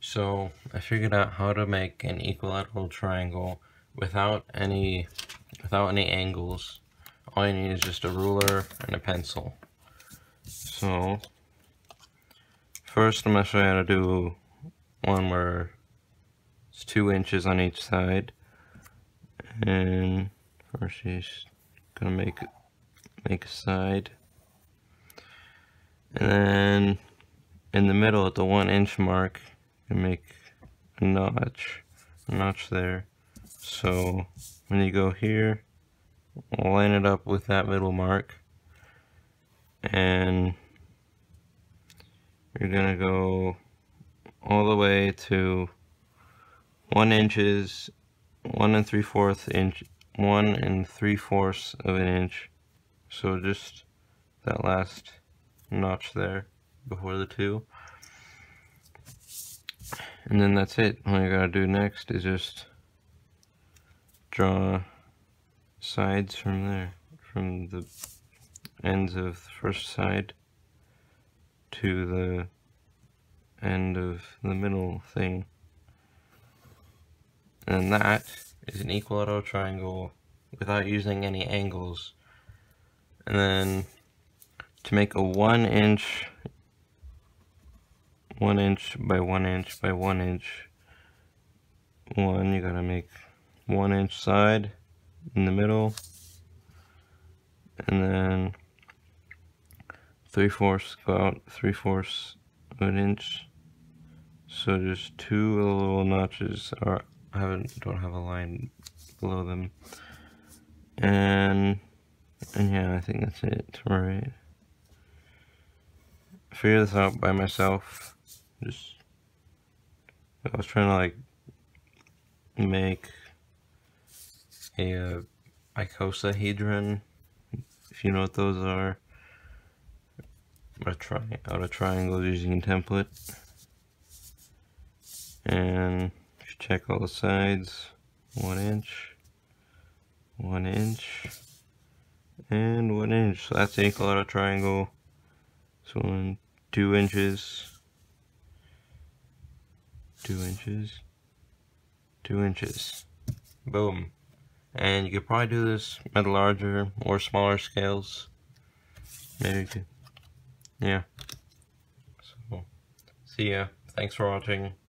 So I figured out how to make an equilateral triangle without any without any angles. All you need is just a ruler and a pencil. So first I'm gonna show you how to do one where it's two inches on each side. And first you're gonna make make a side. And then in the middle at the one inch mark and make a notch, a notch there. So when you go here, line it up with that middle mark, and you're gonna go all the way to one inches, one and three fourths inch, one and three fourths of an inch. So just that last notch there before the two. And then that's it. All you gotta do next is just draw sides from there, from the ends of the first side to the end of the middle thing. And that is an equilateral triangle without using any angles. And then to make a one inch one inch by one inch by one inch. One you gotta make one inch side in the middle. And then three fourths go out three fourths of an inch. So just two little notches are I don't have a line below them. And and yeah I think that's it right? Figure this out by myself just I was trying to like make a uh, icosahedron if you know what those are. I'm try out a triangle using a template. And check all the sides one inch one inch and one inch. So that's an equilateral triangle. So one two inches two inches, two inches. Boom. And you could probably do this at a larger or smaller scales. Maybe could, yeah. So, see ya. Thanks for watching.